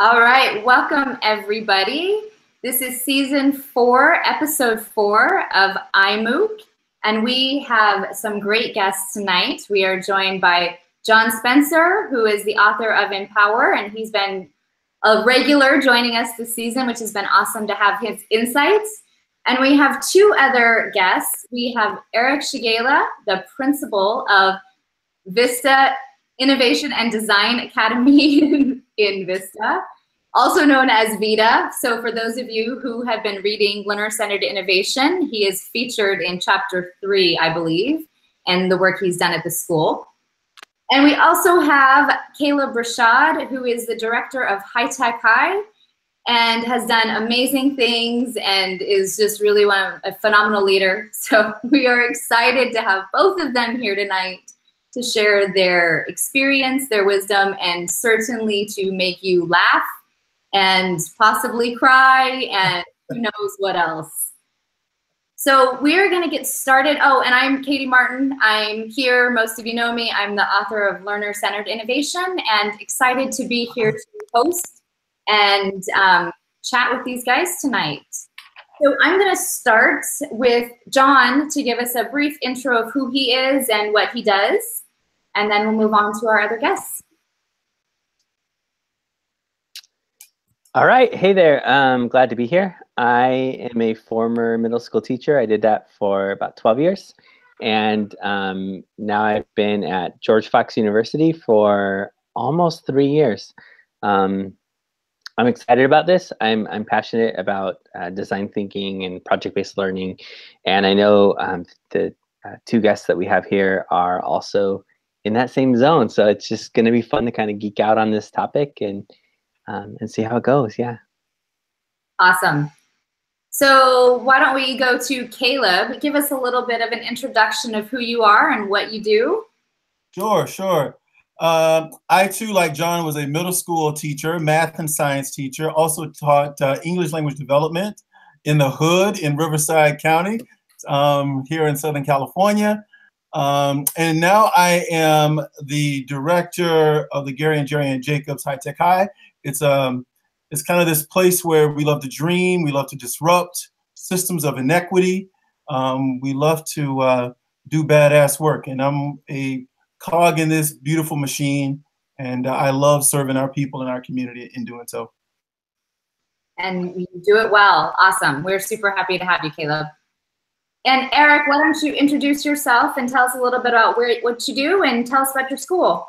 All right, welcome everybody. This is season four, episode four of IMMOOC, and we have some great guests tonight. We are joined by John Spencer, who is the author of Empower, and he's been a regular joining us this season, which has been awesome to have his insights. And we have two other guests. We have Eric Chagala, the principal of Vista Innovation and Design Academy in Vista, also known as VIDA. So for those of you who have been reading Learner-Centered Innovation, he is featured in chapter three, I believe, and the work he's done at the school. And we also have Kaleb Rashad, who is the director of High Tech High and has done amazing things and is just really one, a phenomenal leader. So we are excited to have both of them here tonight to share their experience, their wisdom, and certainly to make you laugh and possibly cry and who knows what else. So we're going to get started. Oh, and I'm Katie Martin. I'm here. Most of you know me. I'm the author of Learner Centered Innovation and excited to be here to host and um, chat with these guys tonight. So I'm going to start with John to give us a brief intro of who he is and what he does, and then we'll move on to our other guests. All right. Hey there. I'm glad to be here. I am a former middle school teacher. I did that for about 12 years. And um, now I've been at George Fox University for almost three years. Um, I'm excited about this. I'm, I'm passionate about uh, design thinking and project-based learning. And I know um, the uh, two guests that we have here are also in that same zone. So it's just going to be fun to kind of geek out on this topic and, um, and see how it goes. Yeah. Awesome. So why don't we go to Kaleb? Give us a little bit of an introduction of who you are and what you do. Sure, sure. Um, I too, like John, was a middle school teacher, math and science teacher. Also taught uh, English language development in the hood in Riverside County, um, here in Southern California. Um, and now I am the director of the Gary and Jerri-Ann Jacobs High Tech High. It's um, it's kind of this place where we love to dream, we love to disrupt systems of inequity. Um, we love to uh, do badass work, and I'm a cog in this beautiful machine, and uh, I love serving our people in our community in doing so. And you do it well. Awesome. We're super happy to have you, Kaleb. And Eric, why don't you introduce yourself and tell us a little bit about where, what you do and tell us about your school.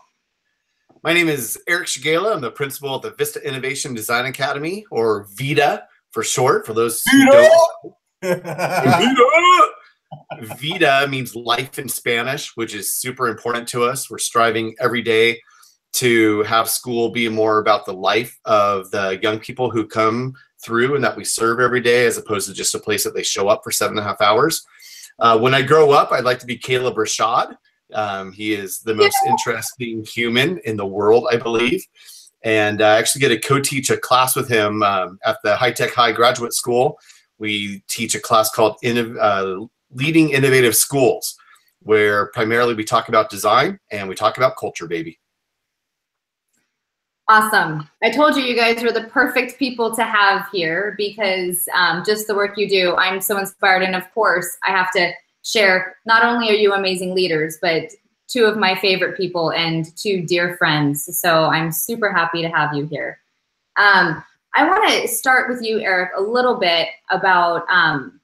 My name is Eric Chagala. I'm the principal at the Vista Innovation Design Academy, or VIDA for short, for those who don't. VITA! Vida means life in Spanish, which is super important to us. We're striving every day to have school be more about the life of the young people who come through and that we serve every day as opposed to just a place that they show up for seven and a half hours. Uh, when I grow up, I'd like to be Kaleb Rashad. Um, he is the most interesting human in the world, I believe. And I actually get to co-teach a class with him um, at the High Tech High Graduate School. We teach a class called uh, Leading Innovative Schools, where primarily we talk about design and we talk about culture, baby. Awesome. I told you you guys were the perfect people to have here because um, just the work you do, I'm so inspired. And of course, I have to share, not only are you amazing leaders, but two of my favorite people and two dear friends. So I'm super happy to have you here. Um, I want to start with you, Eric, a little bit about, um,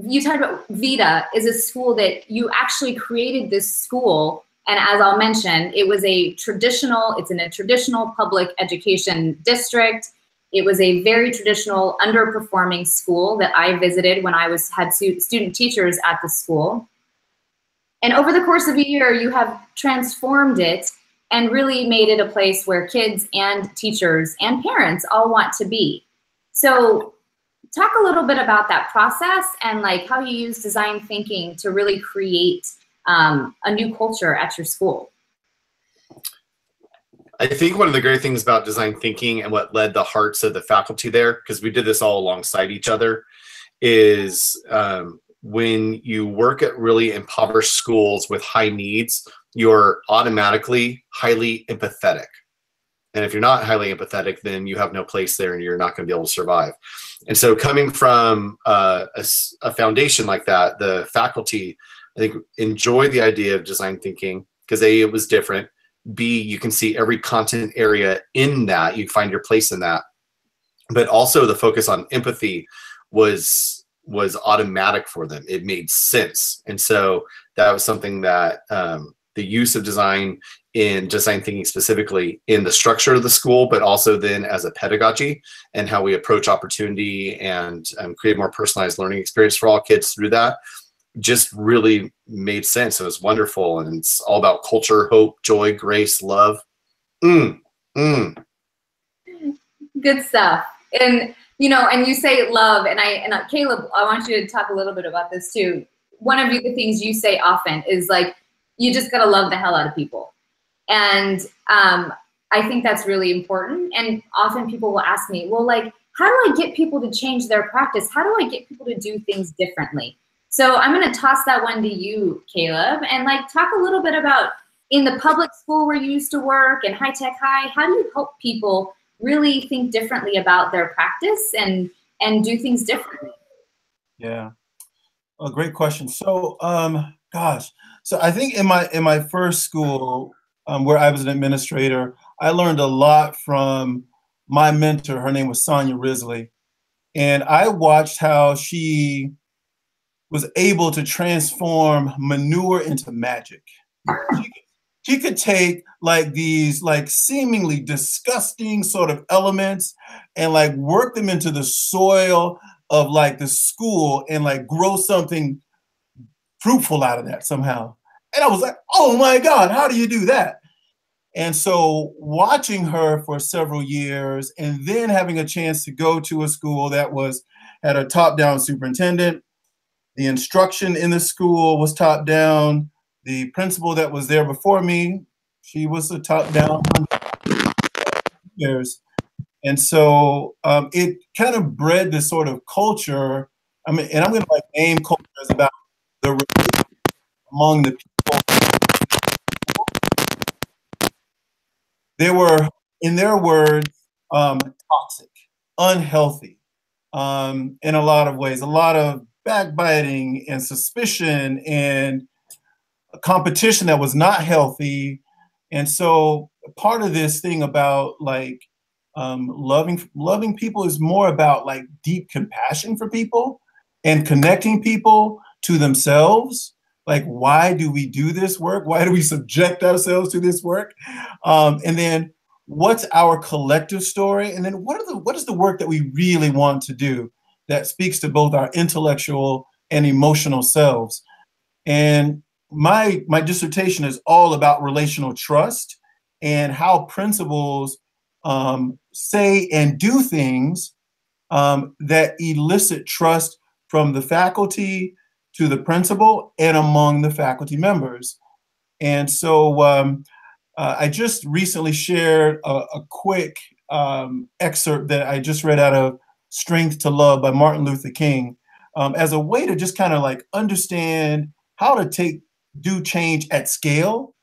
you talked about Vida is a school that you actually created this school. And as I'll mention, it was a traditional, it's in a traditional public education district. It was a very traditional underperforming school that I visited when I was had student teachers at the school. And over the course of a year, you have transformed it and really made it a place where kids and teachers and parents all want to be. So talk a little bit about that process and like how you use design thinking to really create um, a new culture at your school. I think one of the great things about design thinking and what led the hearts of the faculty there, because we did this all alongside each other, is um, when you work at really impoverished schools with high needs, you're automatically highly empathetic. And if you're not highly empathetic, then you have no place there and you're not going to be able to survive. And so, coming from uh, a, a foundation like that, the faculty, I think, enjoy the idea of design thinking because A, it was different. B, you can see every content area in that. You find your place in that. But also the focus on empathy was was automatic for them. It made sense. And so that was something that um, the use of design in design thinking specifically in the structure of the school, but also then as a pedagogy and how we approach opportunity and um, create more personalized learning experience for all kids through that just really made sense. It was wonderful. And it's all about culture, hope, joy, grace, love. Mm, mm. Good stuff. And you know, and you say love, and I and uh, Kaleb, I want you to talk a little bit about this too. One of the things you say often is like, you just gotta love the hell out of people, and um, I think that's really important. And often people will ask me, well, like, how do I get people to change their practice? How do I get people to do things differently? So I'm gonna toss that one to you, Kaleb, and like talk a little bit about in the public school where you used to work and high tech high. How do you help people? really think differently about their practice and and do things differently? Yeah, a great question. So, um, gosh, so I think in my in my first school um, where I was an administrator, I learned a lot from my mentor. Her name was Sonia Risley, and I watched how she was able to transform manure into magic. She he could take like these like seemingly disgusting sort of elements and like work them into the soil of like the school and like grow something fruitful out of that somehow. And I was like, oh my God, how do you do that? And so watching her for several years and then having a chance to go to a school that was had a top-down superintendent, the instruction in the school was top down the principal that was there before me, she was a top down years. And so um, it kind of bred this sort of culture. I mean, and I'm going to like name culture as about the among the people. They were, in their words, um, toxic, unhealthy, um, in a lot of ways. A lot of backbiting and suspicion and competition that was not healthy. And so part of this thing about like um, loving loving people is more about like deep compassion for people and connecting people to themselves. Like, why do we do this work? Why do we subject ourselves to this work? Um, and then what's our collective story? And then what are the what is the work that we really want to do that speaks to both our intellectual and emotional selves? And my my dissertation is all about relational trust and how principals um, say and do things um, that elicit trust from the faculty to the principal and among the faculty members. And so um, uh, I just recently shared a, a quick um, excerpt that I just read out of Strength to Love by Martin Luther King um, as a way to just kind of like understand how to take do change at scale.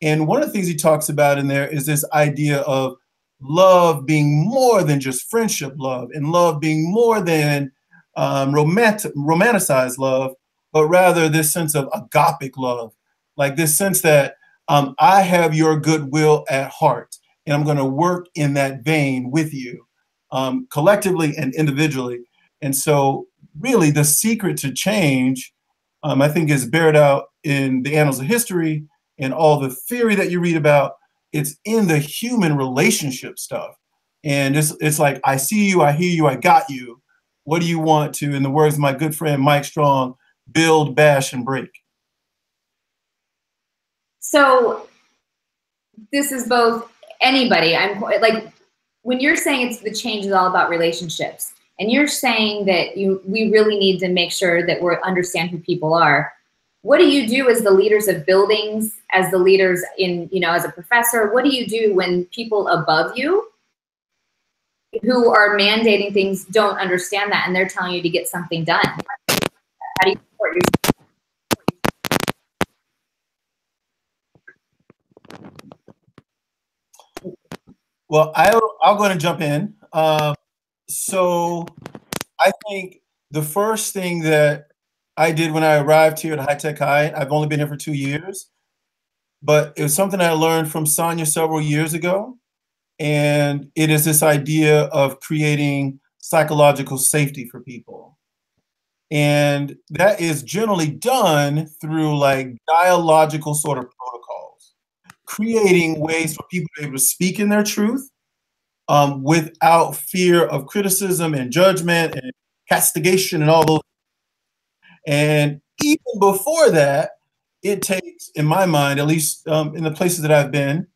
And one of the things he talks about in there is this idea of love being more than just friendship love, and love being more than um, romantic, romanticized love, but rather this sense of agapic love, like this sense that um, I have your goodwill at heart, and I'm going to work in that vein with you, um, collectively and individually. And so, really, the secret to change, um, I think, is bared out in the annals of history and all the theory that you read about, it's in the human relationship stuff. And it's, it's like, I see you, I hear you, I got you. What do you want to, in the words of my good friend Mike Strong, build, bash, and break? So this is both anybody. I'm like, when you're saying it's the change is all about relationships, and you're saying that you we really need to make sure that we understand who people are what do you do as the leaders of buildings as the leaders in you know as a professor what do you do when people above you who are mandating things don't understand that and they're telling you to get something done? How do you support yourself Well, I'll, I'll go and jump in. Um, so I think the first thing that I did when I arrived here at High Tech High, I've only been here for two years, but it was something I learned from Sonia several years ago. And it is this idea of creating psychological safety for people. And that is generally done through like dialogical sort of protocols, creating ways for people to be able to speak in their truth um, without fear of criticism and judgment and castigation and all those. And even before that, it takes, in my mind, at least um, in the places that I've been,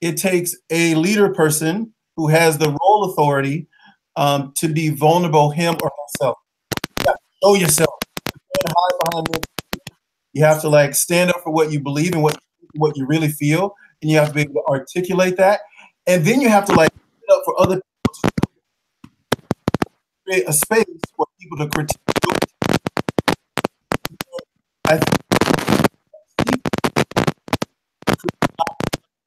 it takes a leader person who has the role authority um, to be vulnerable, him or herself. You show yourself. You, have to like stand up for what you believe and what what you really feel, and you have to be able to articulate that. And then you have to like up for other people to create a space for people to critique.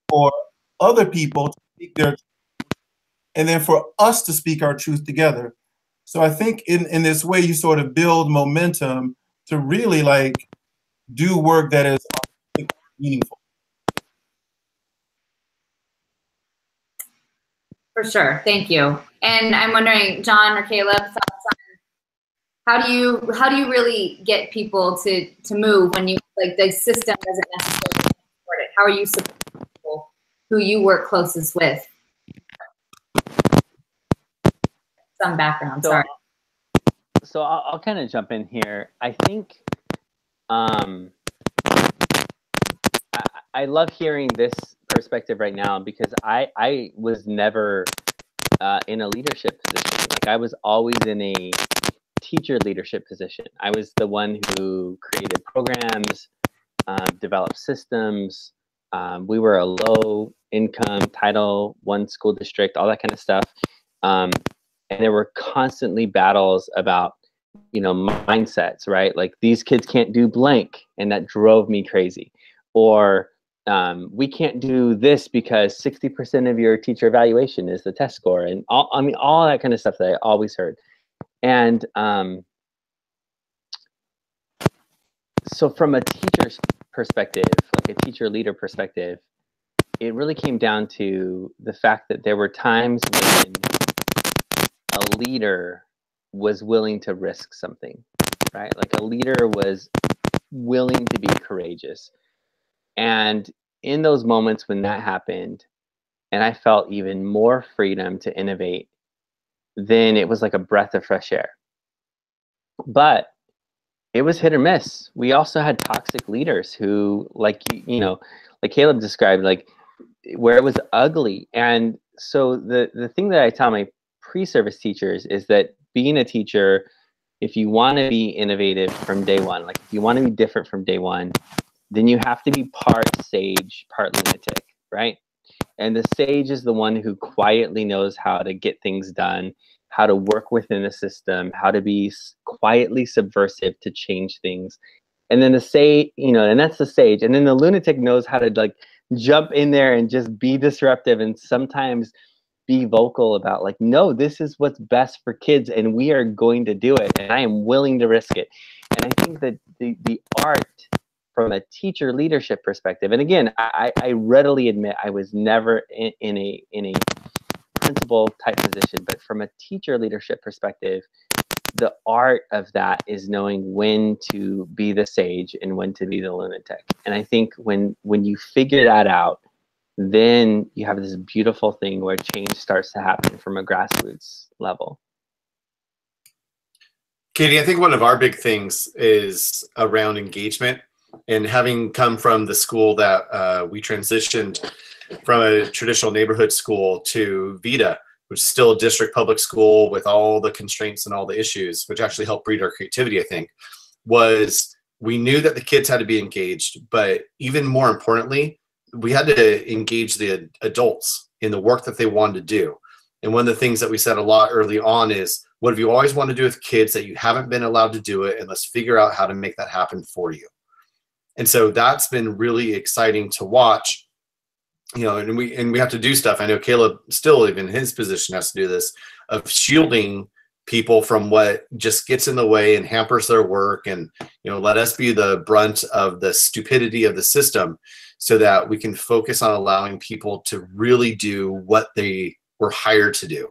For other people to speak their and then for us to speak our truth together. So I think in, in this way you sort of build momentum to really like do work that is meaningful. For sure. Thank you. And I'm wondering, John or Kaleb, how do you how do you really get people to to move when you like the system doesn't necessarily support it? How are you supporting people who you work closest with? Some background. So, sorry. So I'll, I'll kind of jump in here. I think um, I, love hearing this perspective right now because I I was never uh, in a leadership position. Like I was always in a teacher leadership position. I was the one who created programs, um, developed systems. Um, we were a low income Title One school district, all that kind of stuff. Um, and there were constantly battles about you know mindsets right like these kids can't do blank and that drove me crazy or um, we can't do this because 60% of your teacher evaluation is the test score and all, I mean, all that kind of stuff that I always heard. And um, so from a teacher's perspective, like a teacher leader perspective, it really came down to the fact that there were times when a leader was willing to risk something, right? Like a leader was willing to be courageous and in those moments when that happened, and I felt even more freedom to innovate, then it was like a breath of fresh air. But it was hit or miss. We also had toxic leaders who, like you know, like Kaleb described, like where it was ugly. And so the the thing that I tell my pre-service teachers is that being a teacher, if you want to be innovative from day one, like if you want to be different from day one, then you have to be part sage, part lunatic, right? And the sage is the one who quietly knows how to get things done, how to work within the system, how to be quietly subversive to change things. And then the sage, you know, and that's the sage. And then the lunatic knows how to like jump in there and just be disruptive and sometimes be vocal about like, no, this is what's best for kids and we are going to do it. And I am willing to risk it. And I think that the, the art from a teacher leadership perspective, and again, I, I readily admit I was never in, in a in a principal type position, but from a teacher leadership perspective, the art of that is knowing when to be the sage and when to be the lunatic. And I think when when you figure that out, then you have this beautiful thing where change starts to happen from a grassroots level. Katie, I think one of our big things is around engagement and having come from the school that uh, we transitioned from a traditional neighborhood school to Vida, which is still a district public school with all the constraints and all the issues, which actually helped breed our creativity, I think, was we knew that the kids had to be engaged, but even more importantly, we had to engage the adults in the work that they wanted to do. And one of the things that we said a lot early on is, what have you always wanted to do with kids that you haven't been allowed to do it? And let's figure out how to make that happen for you. And so that's been really exciting to watch you know, and we and we have to do stuff. I know Kaleb still even his position has to do this of shielding people from what just gets in the way and hampers their work and you know let us be the brunt of the stupidity of the system so that we can focus on allowing people to really do what they were hired to do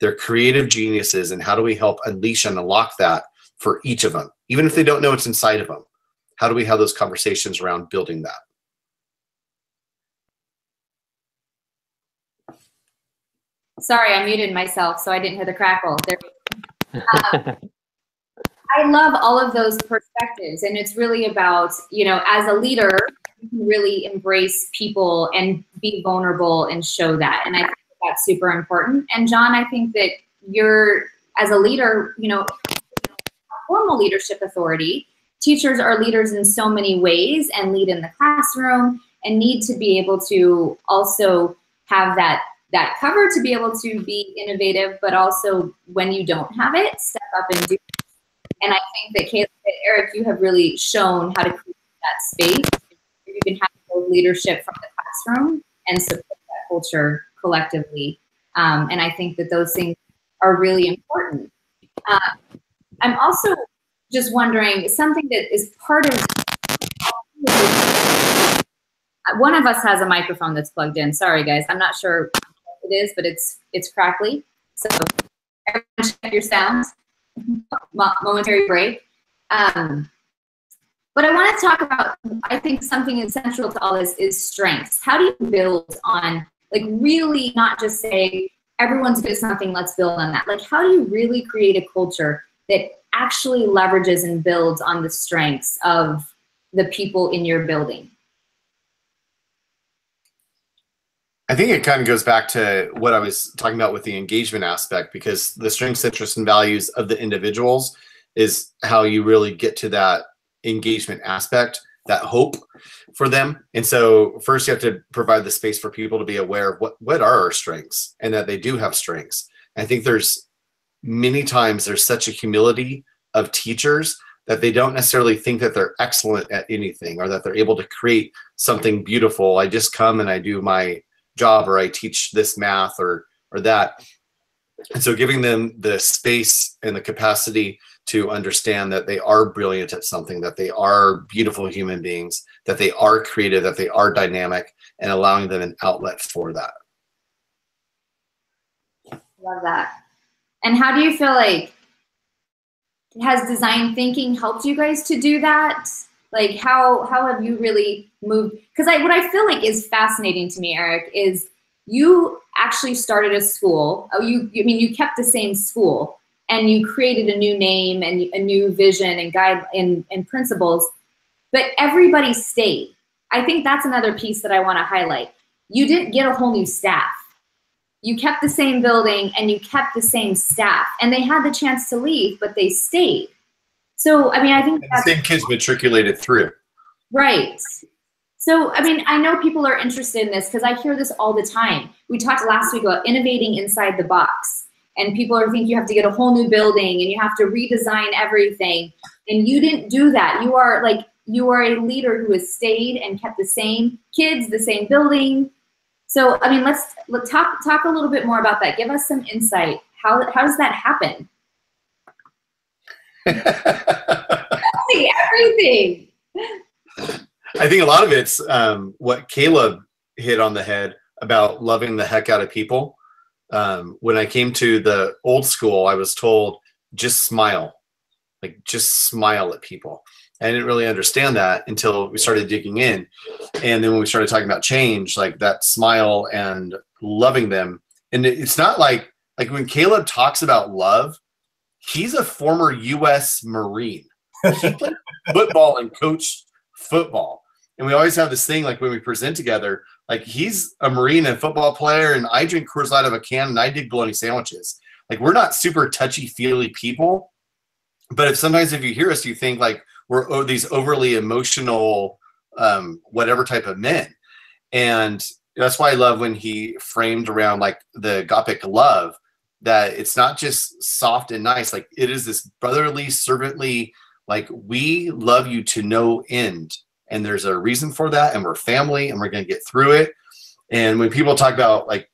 they're creative geniuses and how do we help unleash and unlock that for each of them even if they don't know what's inside of them how do we have those conversations around building that Sorry, I muted myself, so I didn't hear the crackle. There. Um, I love all of those perspectives, and it's really about you know, as a leader, you can really embrace people and be vulnerable and show that, and I think that's super important. And John, I think that you're as a leader, you know, formal leadership authority. Teachers are leaders in so many ways and lead in the classroom and need to be able to also have that that cover to be able to be innovative, but also when you don't have it, step up and do. It. And I think that Kaleb and Eric, you have really shown how to create that space. You can have leadership from the classroom and support that culture collectively. Um, and I think that those things are really important. Uh, I'm also just wondering something that is part of one of us has a microphone that's plugged in. Sorry, guys. I'm not sure it is, but it's it's crackly. So everyone check your sound. Momentary break. Um, but I want to talk about, I think something essential to all this is strengths. How do you build on, like, really not just say, everyone's good at something, let's build on that. Like, how do you really create a culture that actually leverages and builds on the strengths of the people in your building? I think it kind of goes back to what I was talking about with the engagement aspect, because the strengths, interests, and values of the individuals is how you really get to that engagement aspect, that hope for them. And so first you have to provide the space for people to be aware of what, what are our strengths and that they do have strengths. I think there's many times there's such a humility of teachers that they don't necessarily think that they're excellent at anything or that they're able to create something beautiful. I just come and I do my job or I teach this math or or that. And so giving them the space and the capacity to understand that they are brilliant at something, that they are beautiful human beings, that they are creative, that they are dynamic, and allowing them an outlet for that. Love that. And how do you feel like has design thinking helped you guys to do that? Like how how have you really moved? Because I what I feel like is fascinating to me, Eric, is you actually started a school. Oh, you I mean you kept the same school and you created a new name and a new vision and guide and, and principles, but everybody stayed. I think that's another piece that I want to highlight. You didn't get a whole new staff. You kept the same building and you kept the same staff, and they had the chance to leave, but they stayed. So, I mean, I think the same kids matriculated through. Right. So, I mean, I know people are interested in this because I hear this all the time. We talked last week about innovating inside the box, and people are thinking you have to get a whole new building and you have to redesign everything. And you didn't do that. You are like, you are a leader who has stayed and kept the same kids, the same building. So, I mean, let's, let's talk talk a little bit more about that. Give us some insight. How, how does that happen? everything. I think a lot of it's um, what Kaleb hit on the head about loving the heck out of people. Um, when I came to the old school, I was told just smile, like just smile at people. I didn't really understand that until we started digging in. And then when we started talking about change, like that smile and loving them. And it's not like, like when Kaleb talks about love, he's a former U.S. Marine. He played football and coached football. And we always have this thing like when we present together, like he's a Marine and football player, and I drink Coors Light out of a can and I dig bologna sandwiches. Like we're not super touchy feely people, but if sometimes if you hear us, you think like we're oh, these overly emotional, um, whatever type of men. And that's why I love when he framed around like the agape love that it's not just soft and nice like it is this brotherly servantly like we love you to no end and there's a reason for that and we're family and we're going to get through it And when people talk about like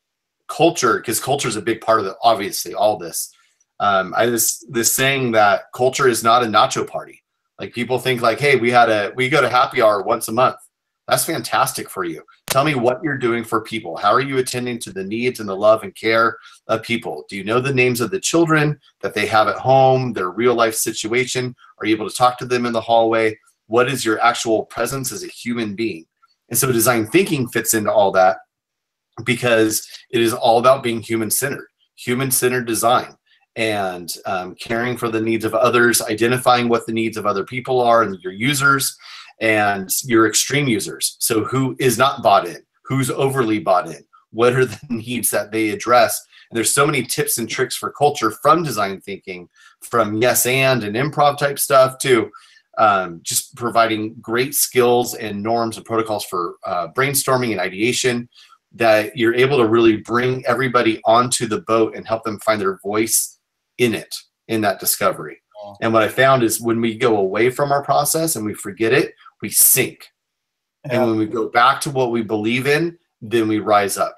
culture, because culture is a big part of the obviously all this. Um, I this this saying that culture is not a nacho party. Like people think like, hey, we had a we go to happy hour once a month. That's fantastic for you. Tell me what you're doing for people. How are you attending to the needs and the love and care of people? Do you know the names of the children that they have at home, their real life situation? Are you able to talk to them in the hallway? What is your actual presence as a human being? And so design thinking fits into all that because it is all about being human centered, human centered design and um, caring for the needs of others, identifying what the needs of other people are and your users and your extreme users. So who is not bought in? Who's overly bought in? What are the needs that they address? And there's so many tips and tricks for culture from design thinking, from yes and and improv type stuff to um, just providing great skills and norms and protocols for uh, brainstorming and ideation that you're able to really bring everybody onto the boat and help them find their voice in it in that discovery. And what I found is when we go away from our process and we forget it, we sink. Yeah. And when we go back to what we believe in, then we rise up.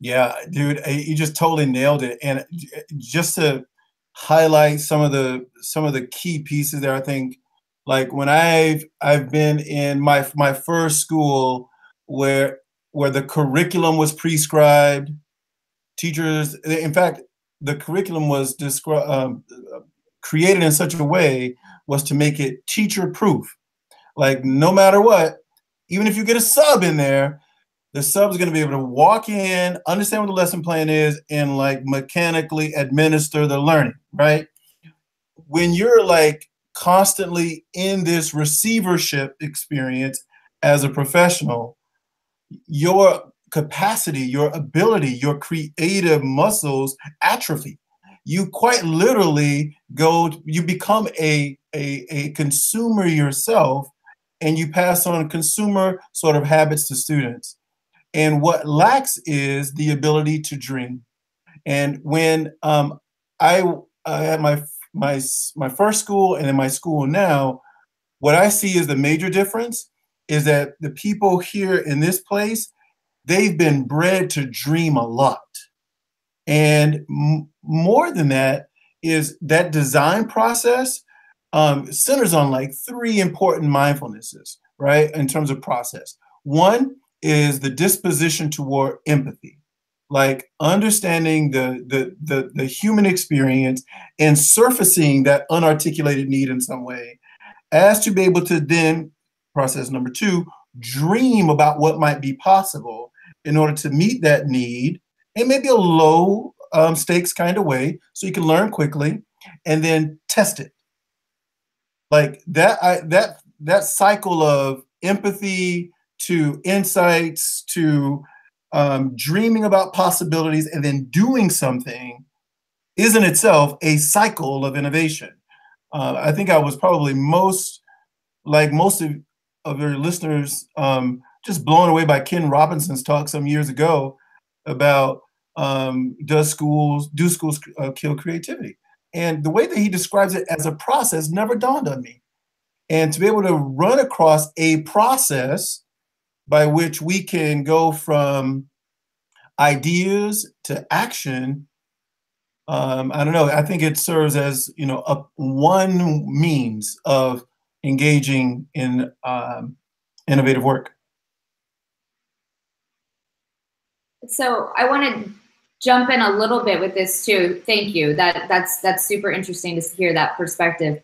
Yeah, dude, you just totally nailed it. And just to highlight some of the some of the key pieces there, I think like when I've I've been in my my first school where where the curriculum was prescribed, teachers in fact the curriculum was described um, created in such a way was to make it teacher proof. Like no matter what, even if you get a sub in there, the sub is going to be able to walk in, understand what the lesson plan is, and like mechanically administer the learning, right? When you're like constantly in this receivership experience as a professional, your capacity, your ability, your creative muscles atrophy. You quite literally go, you become a, a, a consumer yourself and you pass on consumer sort of habits to students. And what lacks is the ability to dream. And when um, I, I had my my my first school and in my school now, what I see is the major difference is that the people here in this place they've been bred to dream a lot. And m- more than that is that design process um, centers on like three important mindfulnesses, right? In terms of process. One is the disposition toward empathy, like understanding the, the, the, the human experience and surfacing that unarticulated need in some way, as to be able to then, process number two, dream about what might be possible in order to meet that need in maybe a low um, stakes kind of way so you can learn quickly and then test it. Like that I, that that cycle of empathy to insights to um, dreaming about possibilities and then doing something is in itself a cycle of innovation. Uh, i think i was probably most like most of, of your listeners um, just blown away by Ken Robinson's talk some years ago about um, does schools do schools uh, kill creativity? And the way that he describes it as a process never dawned on me. And to be able to run across a process by which we can go from ideas to action, um, I don't know. I think it serves as you know a one means of engaging in um, innovative work. So I want to jump in a little bit with this too. Thank you. That that's that's super interesting to hear that perspective.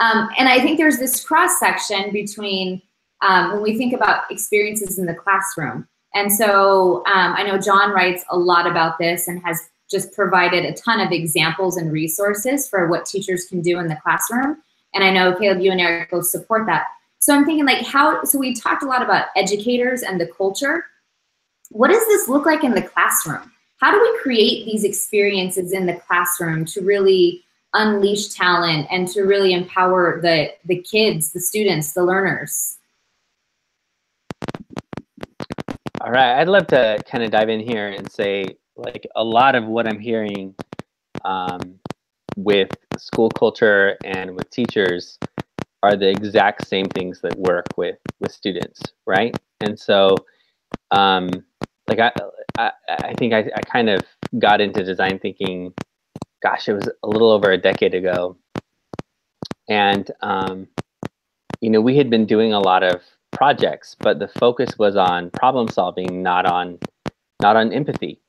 Um, and I think there's this cross section between um, when we think about experiences in the classroom. And so um, I know John writes a lot about this and has just provided a ton of examples and resources for what teachers can do in the classroom. And I know Kaleb, you and Eric both support that. So I'm thinking like how, so we talked a lot about educators and the culture, what does this look like in the classroom? How do we create these experiences in the classroom to really unleash talent and to really empower the, the kids, the students, the learners? All right, I'd love to kind of dive in here and say, like, a lot of what I'm hearing um, with school culture and with teachers are the exact same things that work with with students, right? And so um, like I, I, I think I, I kind of got into design thinking, gosh, it was a little over a decade ago. And, um, you know, we had been doing a lot of projects, but the focus was on problem solving, not on, not on empathy.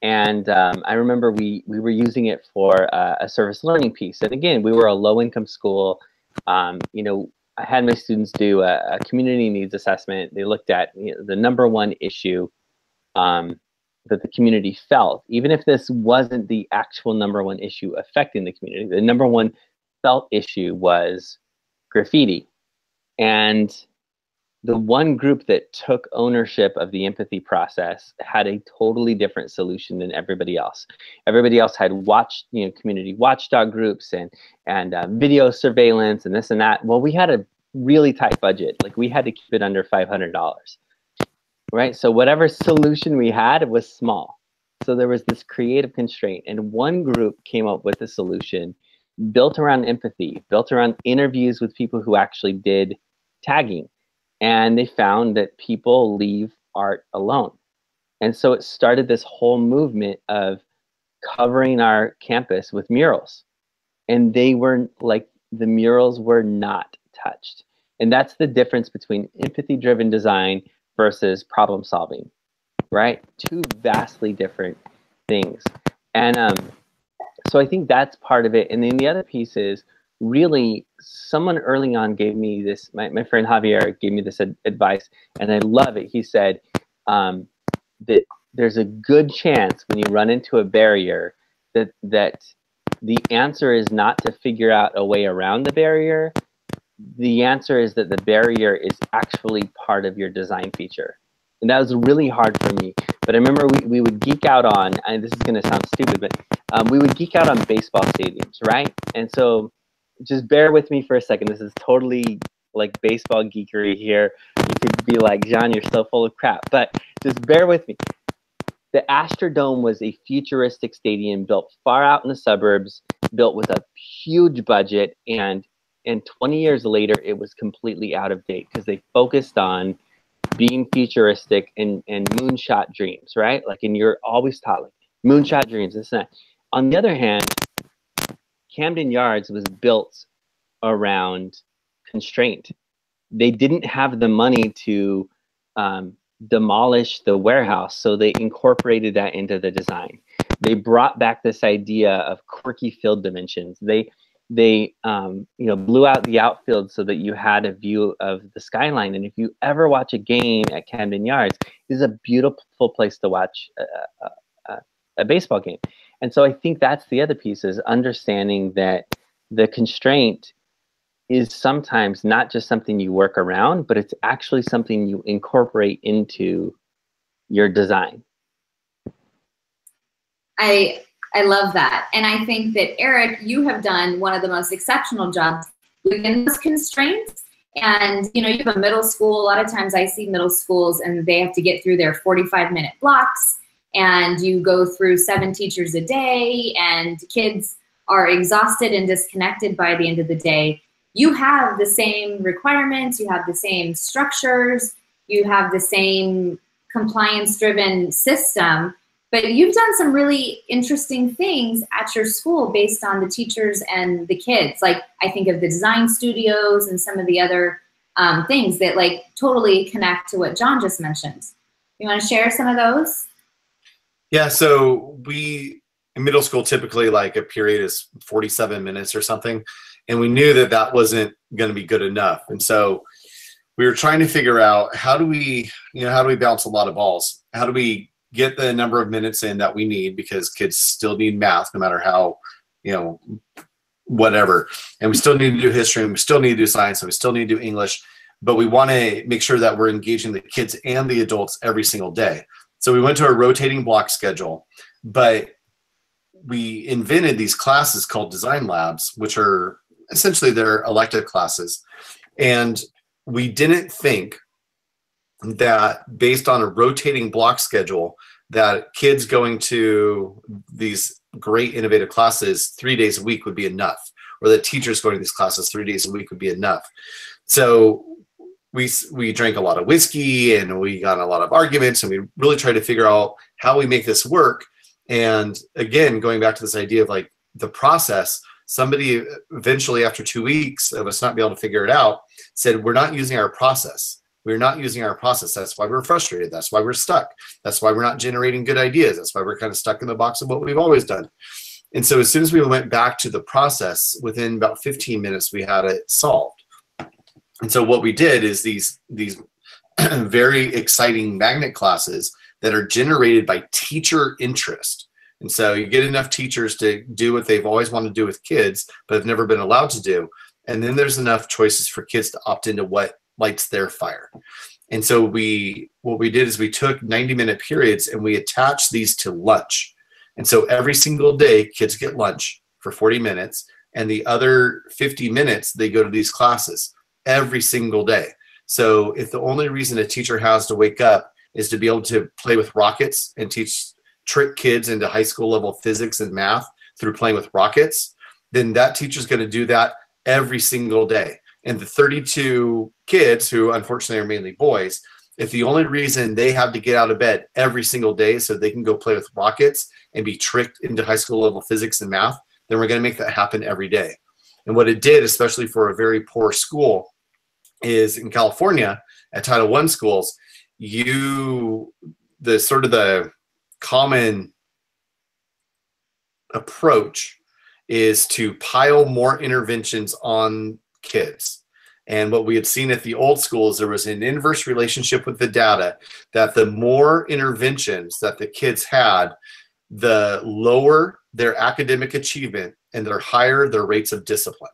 And um, I remember we, we were using it for uh, a service learning piece. And again, we were a low income school. Um, you know, I had my students do a, a community needs assessment. They looked at you know, the number one issue um, that the community felt, even if this wasn't the actual number one issue affecting the community. The number one felt issue was graffiti. And the one group that took ownership of the empathy process had a totally different solution than everybody else. Everybody else had watched, you know, community watchdog groups and and uh, video surveillance and this and that. Well, we had a really tight budget. Like we had to keep it under five hundred dollars, right? So whatever solution we had was small. So there was this creative constraint, and one group came up with a solution built around empathy, built around interviews with people who actually did tagging and they found that people leave art alone. And so it started this whole movement of covering our campus with murals. And they were like, the murals were not touched. And that's the difference between empathy driven design versus problem solving, right? Two vastly different things. And um, so I think that's part of it. And then the other piece is really someone early on gave me this my, my friend javier gave me this ad- advice and i love it he said um, that there's a good chance when you run into a barrier that that the answer is not to figure out a way around the barrier the answer is that the barrier is actually part of your design feature and that was really hard for me but i remember we, we would geek out on and this is going to sound stupid but um, we would geek out on baseball stadiums right and so just bear with me for a second. This is totally like baseball geekery here. You could be like, John, you're so full of crap, but just bear with me. The Astrodome was a futuristic stadium built far out in the suburbs, built with a huge budget, and and 20 years later, it was completely out of date because they focused on being futuristic and, and moonshot dreams, right? Like, and you're always taught like moonshot dreams, this and that. On the other hand, Camden Yards was built around constraint. They didn't have the money to um, demolish the warehouse, so they incorporated that into the design. They brought back this idea of quirky field dimensions. They they um, you know blew out the outfield so that you had a view of the skyline. And if you ever watch a game at Camden Yards, it is a beautiful place to watch a, a, a baseball game. And so I think that's the other piece is understanding that the constraint is sometimes not just something you work around, but it's actually something you incorporate into your design. I I love that. And I think that Eric, you have done one of the most exceptional jobs within those constraints. And you know, you have a middle school. A lot of times I see middle schools and they have to get through their 45 minute blocks and you go through seven teachers a day and kids are exhausted and disconnected by the end of the day, you have the same requirements, you have the same structures, you have the same compliance driven system, but you've done some really interesting things at your school based on the teachers and the kids. Like I think of the design studios and some of the other um, things that like totally connect to what John just mentioned. You want to share some of those? Yeah, so we in middle school typically like a period is 47 minutes or something, and we knew that that wasn't going to be good enough, and so we were trying to figure out how do we, you know, how do we bounce a lot of balls? How do we get the number of minutes in that we need because kids still need math no matter how, you know, whatever, and we still need to do history, and we still need to do science, and we still need to do English, but we want to make sure that we're engaging the kids and the adults every single day. So we went to a rotating block schedule, but we invented these classes called design labs, which are essentially their elective classes. And we didn't think that based on a rotating block schedule, that kids going to these great innovative classes three days a week would be enough, or that teachers going to these classes three days a week would be enough. So we we drank a lot of whiskey and we got a lot of arguments and we really tried to figure out how we make this work and again going back to this idea of like the process somebody eventually after two weeks of us not being able to figure it out said we're not using our process we're not using our process. That's why we're frustrated. That's why we're stuck. That's why we're not generating good ideas. That's why we're kind of stuck in the box of what we've always done. And so as soon as we went back to the process within about 15 minutes we had it solved. And so what we did is these these very exciting magnet classes that are generated by teacher interest. And so you get enough teachers to do what they've always wanted to do with kids, but have never been allowed to do. And then there's enough choices for kids to opt into what lights their fire. And so we what we did is we took 90 minute periods and we attached these to lunch. And so every single day kids get lunch for 40 minutes and the other 50 minutes they go to these classes every single day. So if the only reason a teacher has to wake up is to be able to play with rockets and teach trick kids into high school level physics and math through playing with rockets, then that teacher's going to do that every single day. And the 32 kids, who unfortunately are mainly boys, if the only reason they have to get out of bed every single day so they can go play with rockets and be tricked into high school level physics and math, then we're going to make that happen every day. And what it did, especially for a very poor school, is in California at Title One schools, you the sort of the common approach is to pile more interventions on kids. And what we had seen at the old schools, there was an inverse relationship with the data that the more interventions that the kids had, the lower their academic achievement and the higher their rates of discipline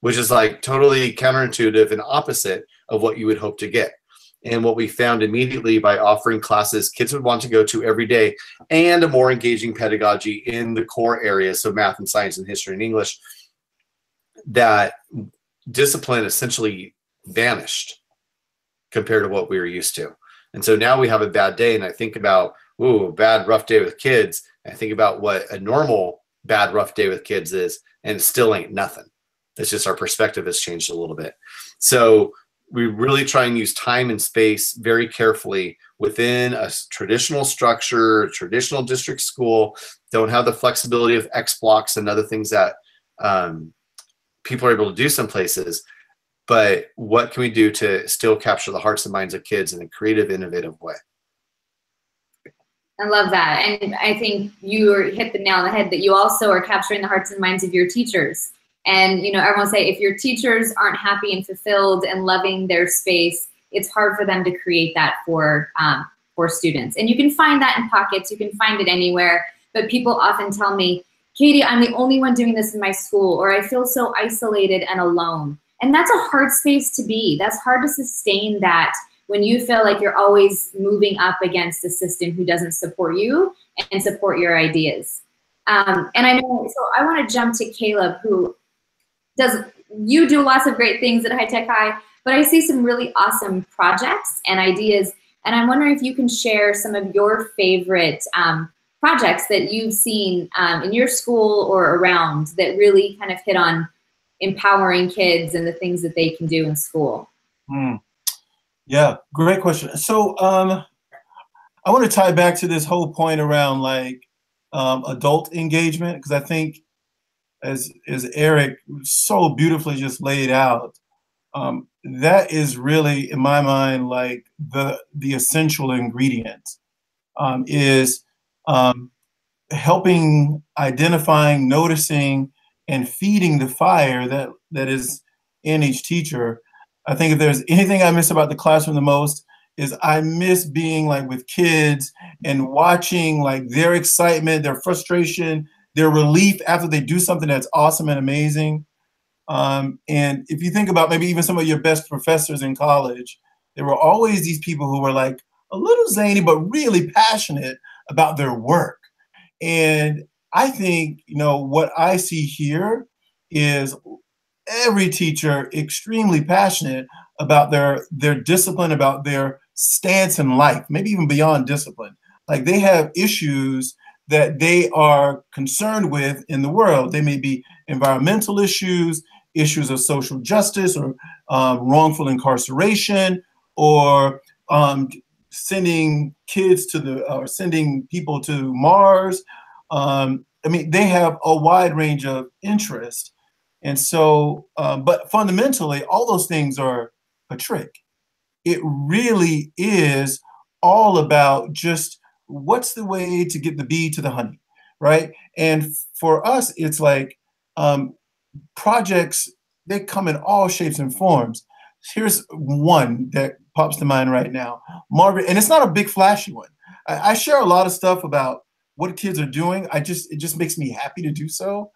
which is like totally counterintuitive and opposite of what you would hope to get. And what we found immediately by offering classes kids would want to go to every day and a more engaging pedagogy in the core areas, so math and science and history and English, that discipline essentially vanished compared to what we were used to. And so now we have a bad day, and I think about, ooh, bad, rough day with kids. I think about what a normal bad, rough day with kids is, and it still ain't nothing. It's just our perspective has changed a little bit. So we really try and use time and space very carefully within a traditional structure, traditional district school. Don't have the flexibility of X blocks and other things that um, people are able to do some places. But what can we do to still capture the hearts and minds of kids in a creative, innovative way? I love that. And I think you hit the nail on the head that you also are capturing the hearts and minds of your teachers and you know, everyone say if your teachers aren't happy and fulfilled and loving their space, it's hard for them to create that for um, for students. And you can find that in pockets. You can find it anywhere. But people often tell me, Katie, I'm the only one doing this in my school, or I feel so isolated and alone. And that's a hard space to be. That's hard to sustain that when you feel like you're always moving up against a system who doesn't support you and support your ideas. Um, and I know, so I want to jump to Kaleb, who does you do lots of great things at High Tech High, but I see some really awesome projects and ideas. And I'm wondering if you can share some of your favorite um, projects that you've seen um, in your school or around that really kind of hit on empowering kids and the things that they can do in school. Mm. Yeah, great question. So um, I want to tie back to this whole point around like um, adult engagement because I think as as Eric so beautifully just laid out, um, that is really, in my mind, like the the essential ingredient um, is um, helping identifying, noticing, and feeding the fire that that is in each teacher. I think if there's anything I miss about the classroom the most is I miss being like with kids and watching like their excitement, their frustration, their relief after they do something that's awesome and amazing. Um, and if you think about maybe even some of your best professors in college, there were always these people who were like a little zany, but really passionate about their work. And I think, you know, what I see here is every teacher extremely passionate about their their discipline, about their stance in life, maybe even beyond discipline. Like they have issues that they are concerned with in the world. They may be environmental issues, issues of social justice, or um, wrongful incarceration or um, sending kids to the or sending people to Mars. Um, I mean, they have a wide range of interest. And so, um, but fundamentally, all those things are a trick. It really is all about just what's the way to get the bee to the honey, right? And for us, it's like um, projects, they come in all shapes and forms. Here's one that pops to mind right now. Margaret, and it's not a big flashy one. I, I share a lot of stuff about what kids are doing. I just, it just makes me happy to do so.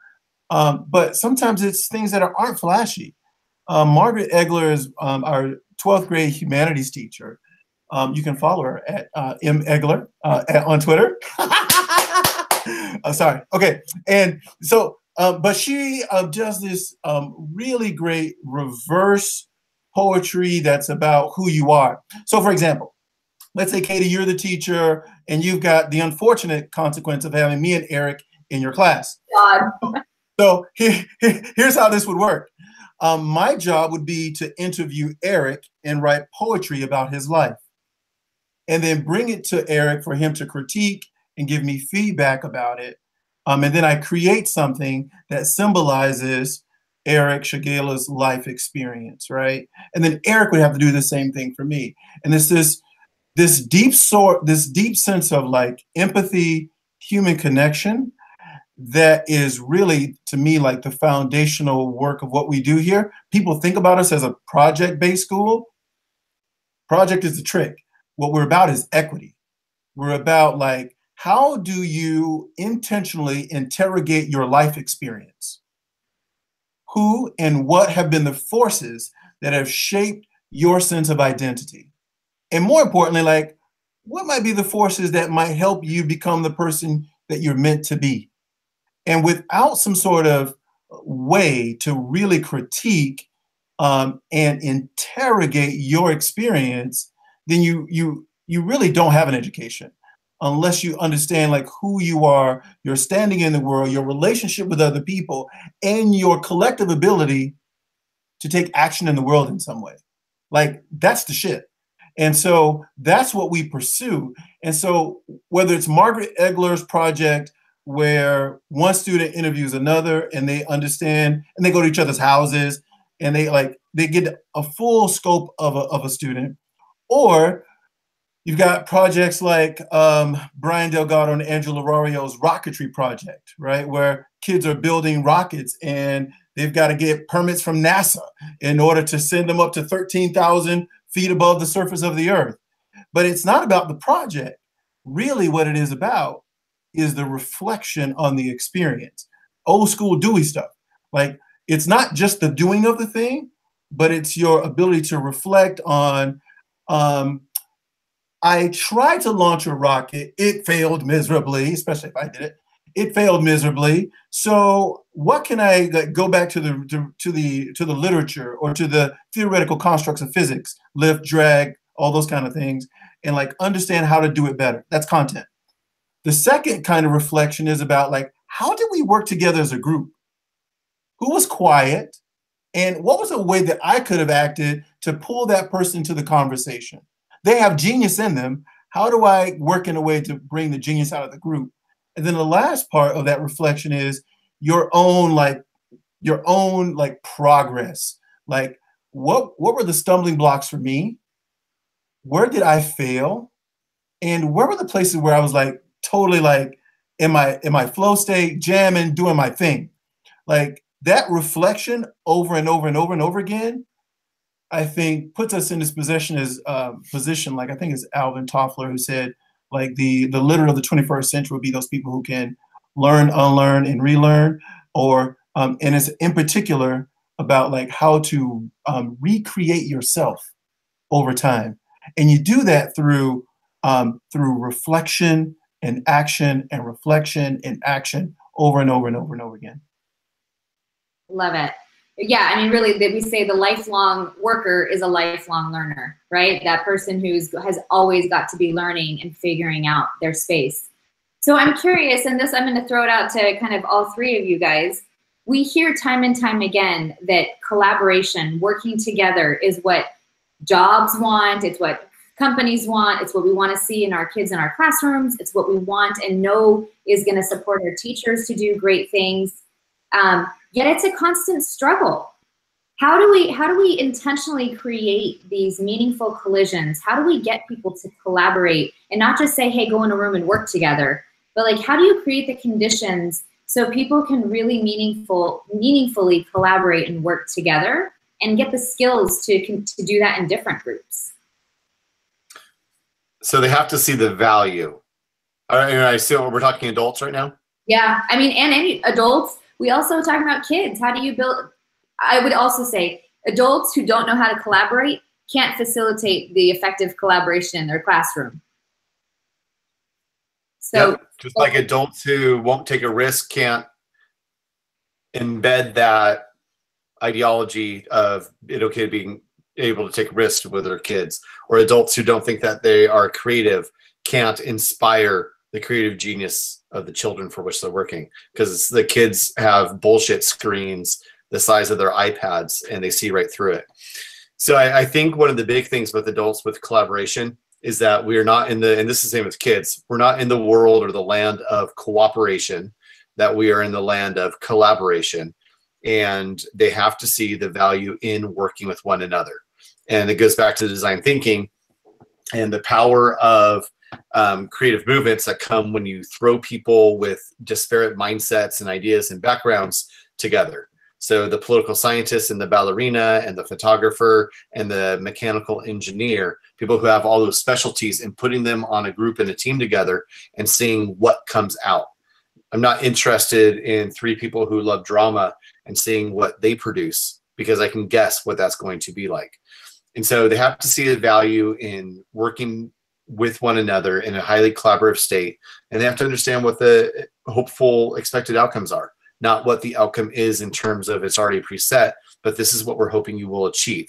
Um, but sometimes it's things that are, aren't flashy. Um, Margaret Egler is um, our 12th grade humanities teacher. Um, you can follow her at uh, M. Egler uh, at, on Twitter. uh, sorry. Okay. And so, uh, but she uh, does this um, really great reverse poetry that's about who you are. So, for example, let's say, Katie, you're the teacher and you've got the unfortunate consequence of having me and Eric in your class. God. So here, here's how this would work. Um, my job would be to interview Eric and write poetry about his life, and then bring it to Eric for him to critique and give me feedback about it. Um, and then I create something that symbolizes Eric Chagala's life experience, right? And then Eric would have to do the same thing for me. And it's this this deep sort, this deep sense of like empathy, human connection that is really to me like the foundational work of what we do here. People think about us as a project-based school. Project is the trick. What we're about is equity. We're about like how do you intentionally interrogate your life experience? Who and what have been the forces that have shaped your sense of identity? And more importantly, like what might be the forces that might help you become the person that you're meant to be? And without some sort of way to really critique um, and interrogate your experience, then you you you really don't have an education unless you understand like who you are, your standing in the world, your relationship with other people, and your collective ability to take action in the world in some way. Like that's the shit. And so that's what we pursue. And so whether it's Margaret Egler's project where one student interviews another and they understand and they go to each other's houses and they like they get a full scope of a, of a student or you've got projects like um, brian delgado and angela larario's rocketry project right where kids are building rockets and they've got to get permits from nasa in order to send them up to 13000 feet above the surface of the earth but it's not about the project really what it is about is the reflection on the experience. Old school Dewey stuff. Like it's not just the doing of the thing, but it's your ability to reflect on. Um, I tried to launch a rocket. It failed miserably, especially if I did it. It failed miserably. So what can I go back to the to, to the to the literature or to the theoretical constructs of physics, lift, drag, all those kind of things, and like understand how to do it better. That's content. The second kind of reflection is about like, how did we work together as a group? Who was quiet? And what was a way that I could have acted to pull that person to the conversation? They have genius in them. How do I work in a way to bring the genius out of the group? And then the last part of that reflection is your own like your own like progress. Like what what were the stumbling blocks for me? Where did I fail? And where were the places where I was like, totally like in my in my flow state, jamming, doing my thing. Like that reflection over and over and over and over again, I think puts us in this position as uh, position. Like I think it's Alvin Toffler who said, like the the literate of the 21st century would be those people who can learn, unlearn, and relearn, or um, and it's in particular about like how to um, recreate yourself over time, and you do that through um, through reflection and action and reflection and action over and over and over and over again. Love it. Yeah, I mean, really, that we say the lifelong worker is a lifelong learner, right? That person who's has always got to be learning and figuring out their space. So I'm curious, and this I'm going to throw it out to kind of all three of you guys. we hear time and time again that collaboration, working together is what jobs want, it's what companies want, it's what we want to see in our kids in our classrooms, it's what we want and know is going to support our teachers to do great things. Um, yet it's a constant struggle. How do we how do we intentionally create these meaningful collisions? How do we get people to collaborate and not just say, "Hey, go in a room and work together," but like, how do you create the conditions so people can really meaningful meaningfully collaborate and work together and get the skills to to do that in different groups? So they have to see the value. All right, I assume we're talking adults right now. Yeah, I mean, and any adults. We also talk about kids. How do you build? I would also say adults who don't know how to collaborate can't facilitate the effective collaboration in their classroom. So yep. just like adults who won't take a risk can't embed that ideology of it okay being able to take risks with their kids, or adults who don't think that they are creative can't inspire the creative genius of the children for which they're working because the kids have bullshit screens the size of their iPads and they see right through it. So I, I, think one of the big things with adults with collaboration is that we are not in the, and this is the same with kids, we're not in the world or the land of cooperation, that we are in the land of collaboration. And they have to see the value in working with one another. And it goes back to design thinking and the power of um, creative movements that come when you throw people with disparate mindsets and ideas and backgrounds together. So the political scientist and the ballerina and the photographer and the mechanical engineer, people who have all those specialties and putting them on a group and a team together and seeing what comes out. I'm not interested in three people who love drama and seeing what they produce because I can guess what that's going to be like. And so they have to see the value in working with one another in a highly collaborative state. And they have to understand what the hopeful expected outcomes are not what the outcome is in terms of it's already preset, but this is what we're hoping you will achieve.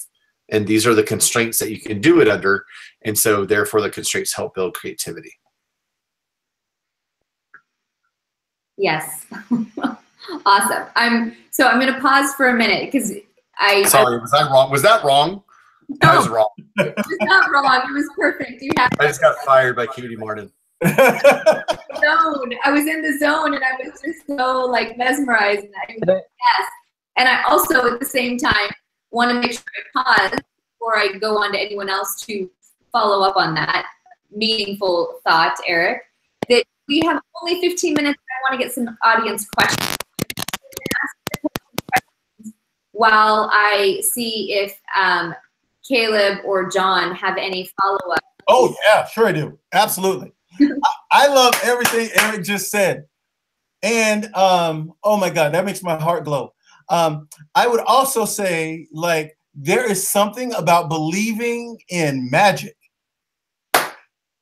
And these are the constraints that you can do it under. And so therefore the constraints help build creativity. Yes. awesome. I'm so I'm gonna pause for a minute because I sorry, was I wrong? Was that wrong? No, that was wrong. It was not wrong. It was perfect. You have I just got fired by Katie Martin zone. I was in the zone and I was just so like mesmerized. And I was, yes. And I also at the same time want to make sure I pause before I go on to anyone else to follow up on that meaningful thought, Eric. That we have only 15 minutes. I want to get some audience questions. While I see if um, Kaleb or John have any follow up. Oh, yeah, sure I do. Absolutely. I love everything Eric just said. And um, oh my God, that makes my heart glow. Um, I would also say, like, there is something about believing in magic.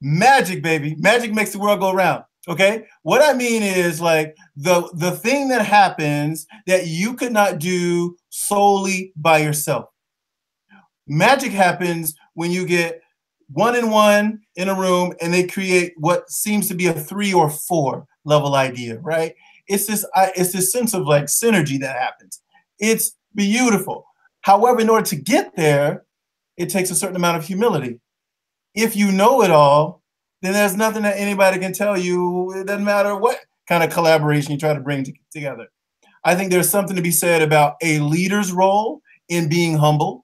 Magic, baby. Magic makes the world go round. Okay. What I mean is like the the thing that happens that you could not do solely by yourself. Magic happens when you get one and one in a room and they create what seems to be a three or four level idea, right? It's this it's this sense of like synergy that happens. It's beautiful. However, in order to get there, it takes a certain amount of humility. If you know it all, then there's nothing that anybody can tell you. It doesn't matter what kind of collaboration you try to bring together. I think there's something to be said about a leader's role in being humble.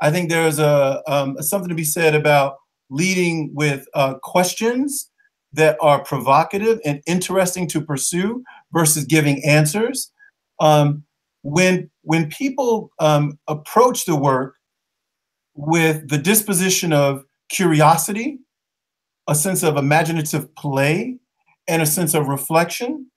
I think there's a um, something to be said about leading with uh, questions that are provocative and interesting to pursue versus giving answers. Um, when when people um, approach the work with the disposition of curiosity, a sense of imaginative play, and a sense of reflection,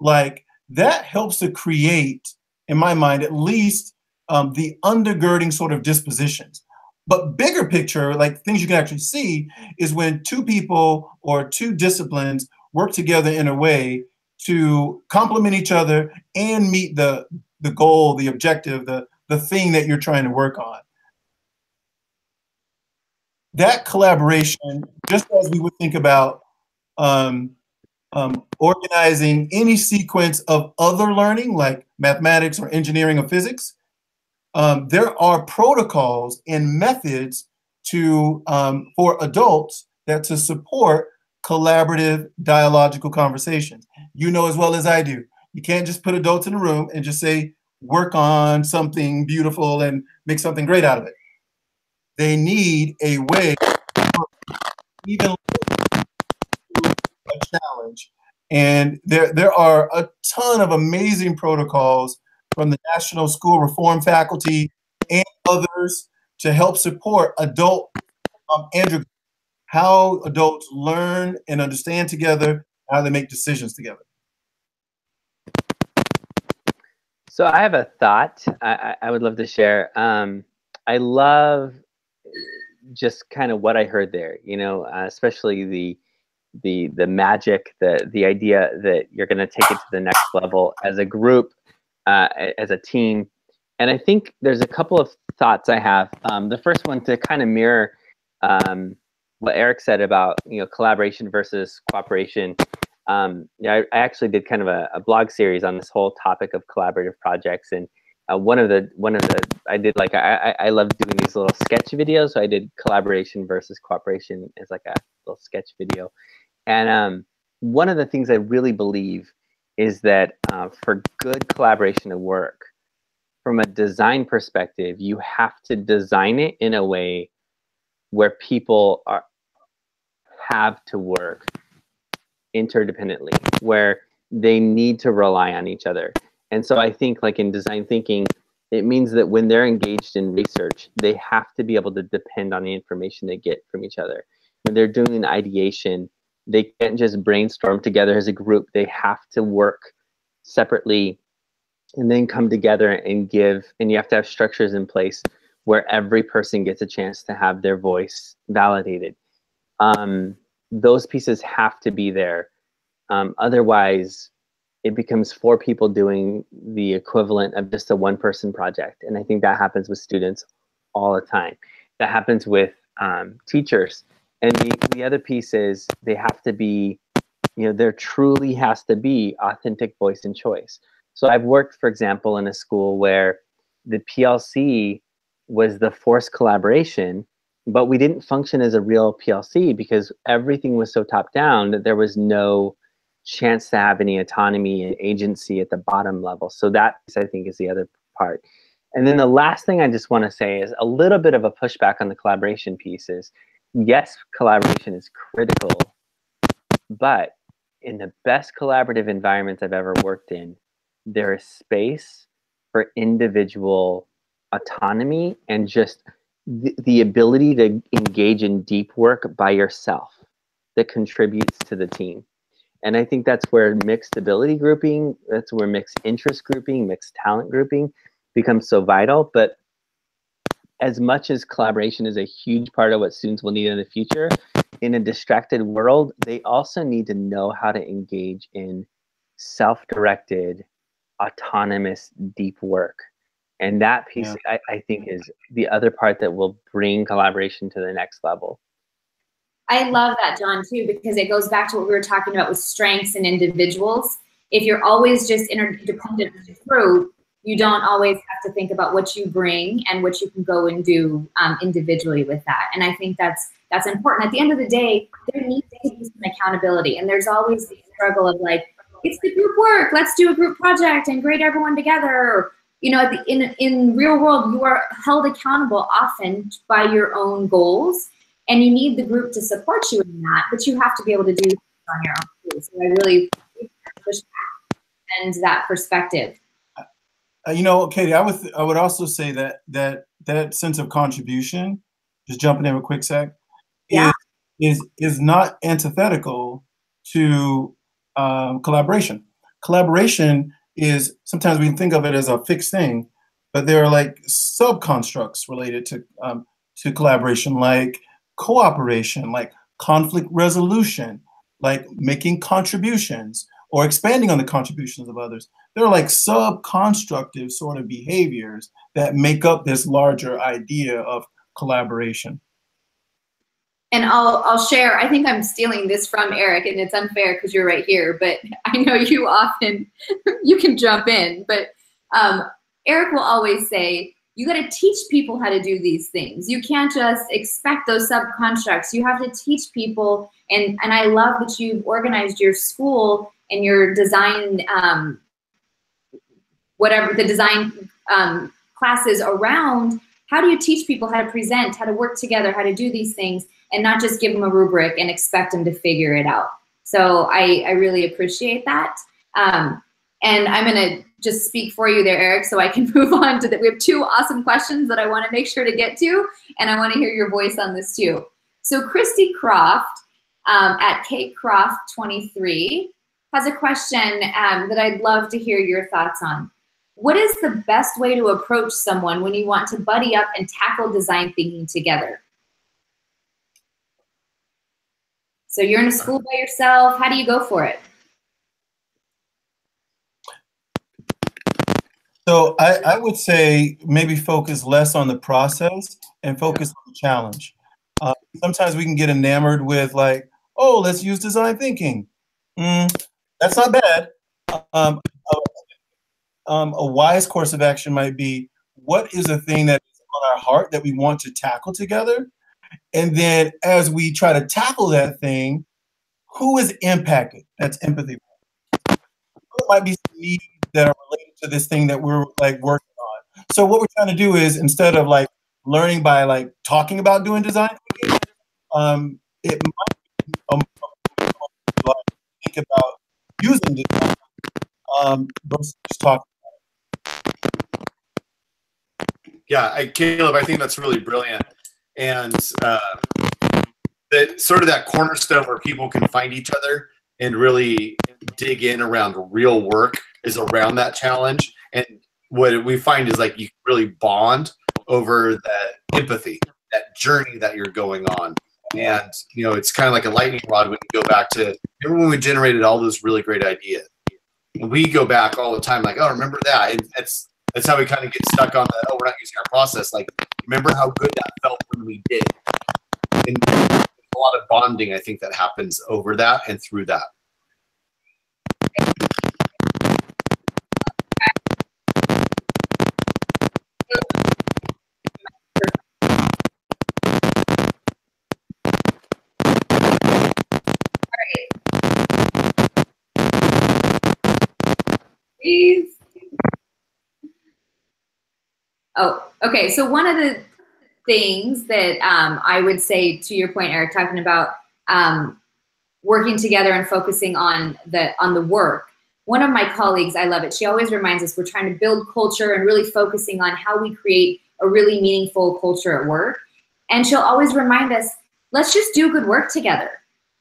like that helps to create, in my mind, at least um, the undergirding sort of dispositions. But bigger picture, like things you can actually see, is when two people or two disciplines work together in a way to complement each other and meet the the goal, the objective, the the thing that you're trying to work on. That collaboration, just as we would think about um, um, organizing any sequence of other learning like mathematics or engineering or physics, um, there are protocols and methods to um, for adults that to support collaborative dialogical conversations. You know as well as I do, you can't just put adults in a room and just say, work on something beautiful and make something great out of it. They need a way, even a challenge. And there, there are a ton of amazing protocols from the National School Reform faculty and others to help support adult um, how adults learn and understand together, how they make decisions together. So I have a thought I, I would love to share. Um, I love just kind of what I heard there, you know, uh, especially the the the magic, the the idea that you're going to take it to the next level as a group, uh, as a team. And I think there's a couple of thoughts I have. Um, the first one to kind of mirror um, what Eric said about you know collaboration versus cooperation. Um, yeah, I, I, actually did kind of a, a, blog series on this whole topic of collaborative projects, and uh, one of the one of the I did like I I love doing these little sketch videos. So I did collaboration versus cooperation as like a little sketch video, and um, one of the things I really believe is that uh, for good collaboration to work, from a design perspective, you have to design it in a way where people are have to work interdependently, where they need to rely on each other. And so I think like in design thinking, it means that when they're engaged in research, they have to be able to depend on the information they get from each other. When they're doing ideation, they can't just brainstorm together as a group. They have to work separately and then come together and give, and you have to have structures in place where every person gets a chance to have their voice validated. Um, those pieces have to be there. Um, otherwise, it becomes four people doing the equivalent of just a one person project. And I think that happens with students all the time. That happens with um, teachers. And the, the other piece is they have to be, you know, there truly has to be authentic voice and choice. So I've worked, for example, in a school where the PLC was the forced collaboration but we didn't function as a real PLC because everything was so top down that there was no chance to have any autonomy and agency at the bottom level. So that I think is the other part. And then the last thing I just want to say is a little bit of a pushback on the collaboration pieces. Yes, collaboration is critical, but in the best collaborative environments I've ever worked in, there is space for individual autonomy and just the, the ability to engage in deep work by yourself that contributes to the team. And I think that's where mixed ability grouping, that's where mixed interest grouping, mixed talent grouping becomes so vital. But as much as collaboration is a huge part of what students will need in the future, in a distracted world, they also need to know how to engage in self directed, autonomous, deep work. And that piece yeah. I, I think is the other part that will bring collaboration to the next level. I love that john too because it goes back to what we were talking about with strengths and individuals. If you're always just interdependent as a group you don't always have to think about what you bring and what you can go and do um, individually with that and i think that's that's important at the end of the day there needs to be some accountability and there's always the struggle of like it's the group work let's do a group project and grade everyone together you know, in in real world, you are held accountable often by your own goals, and you need the group to support you in that. But you have to be able to do on your own. So I really push back and that perspective. Uh, you know, Katie, I would I would also say that that that sense of contribution, just jumping in a quick sec, yeah. is is is not antithetical to um, collaboration. Collaboration is sometimes we think of it as a fixed thing, but there are like sub constructs related to um, to collaboration, like cooperation, like conflict resolution, like making contributions or expanding on the contributions of others. There are like sub constructive sort of behaviors that make up this larger idea of collaboration. and I'll I'll share. I think I'm stealing this from Eric, and it's unfair because you're right here. But I know you often you can jump in. But um, Eric will always say, "You got to teach people how to do these things. You can't just expect those subcontracts. You have to teach people." And and I love that you've organized your school and your design, um, whatever the design um, classes around. How do you teach people how to present, how to work together, how to do these things? and not just give them a rubric and expect them to figure it out. So I, I really appreciate that. Um, and I'm going to just speak for you there, Eric, so I can move on to that. We have two awesome questions that I want to make sure to get to, and I want to hear your voice on this too. So Christy Croft um, at Kate Croft 23 has a question um, that I'd love to hear your thoughts on. What is the best way to approach someone when you want to buddy up and tackle design thinking together? So you're in a school by yourself. How do you go for it? So I, I would say maybe focus less on the process and focus on the challenge. Uh, sometimes we can get enamored with like, oh, let's use design thinking. Mm, that's not bad. Um, a, um, a wise course of action might be, what is a thing that is on our heart that we want to tackle together? And then as we try to tackle that thing, who is impacted? That's empathy. Might be some needs that are related to this thing that we're like working on. So what we're trying to do is instead of like learning by like talking about doing design, um, it might be like, think about using design um, versus just talking. Yeah, I, Kaleb, I think that's really brilliant and uh, that sort of that cornerstone where people can find each other and really dig in around real work is around that challenge. And what we find is like you really bond over that empathy, that journey that you're going on. And you know, it's kind of like a lightning rod when you go back to remember when we generated all those really great ideas. We go back all the time, like, oh, remember that? And that's that's how we kind of get stuck on the oh, we're not using our process. Like, remember how good that felt when we did. And a lot of bonding, I think, that happens over that and through that. Please. Oh, okay. So one of the things that um, I would say to your point, Eric, talking about um, working together and focusing on the on the work. One of my colleagues, I love it. She always reminds us we're trying to build culture and really focusing on how we create a really meaningful culture at work. And she'll always remind us, let's just do good work together.